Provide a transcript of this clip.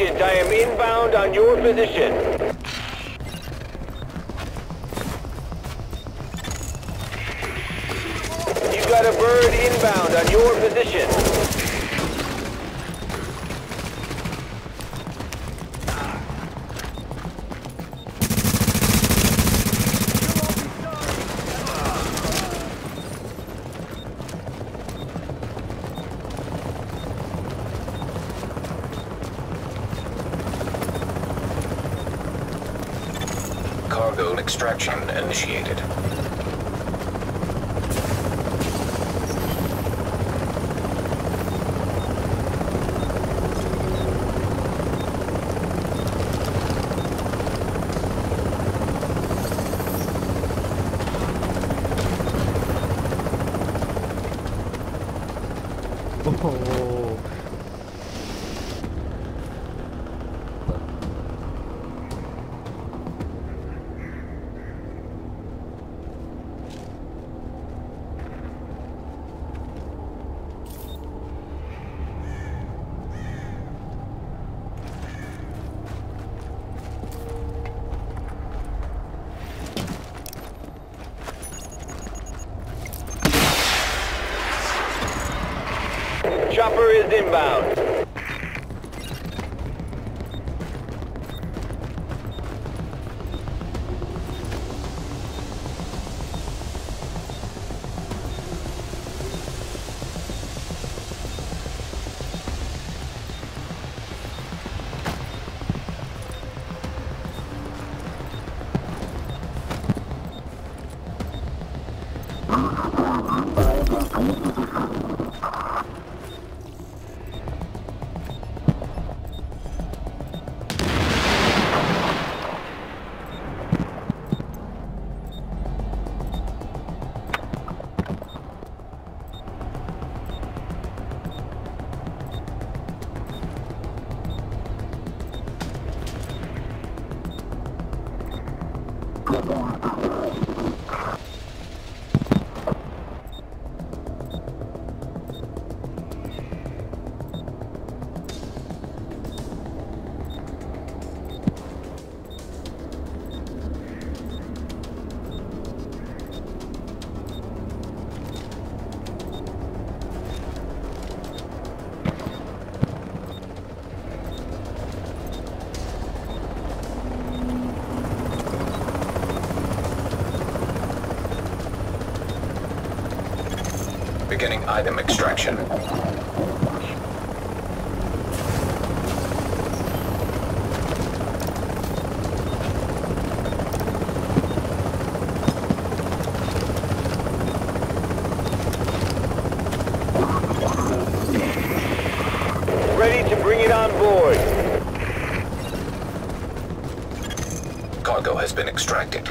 Agent, I am inbound on your position. You got a bird inbound on your position. Extraction initiated. โ oh. Cover is inbound. Beginning item extraction. Ready to bring it on board. Cargo has been extracted.